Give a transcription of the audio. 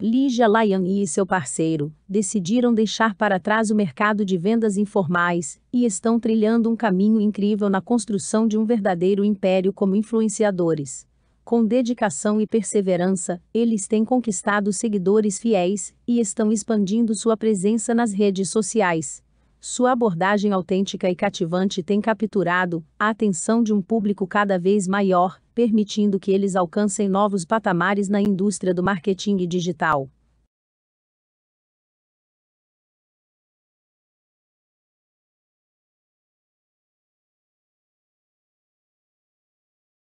Lígia Lyon e seu parceiro decidiram deixar para trás o mercado de vendas informais e estão trilhando um caminho incrível na construção de um verdadeiro império como influenciadores. Com dedicação e perseverança, eles têm conquistado seguidores fiéis e estão expandindo sua presença nas redes sociais. Sua abordagem autêntica e cativante tem capturado a atenção de um público cada vez maior, permitindo que eles alcancem novos patamares na indústria do marketing digital.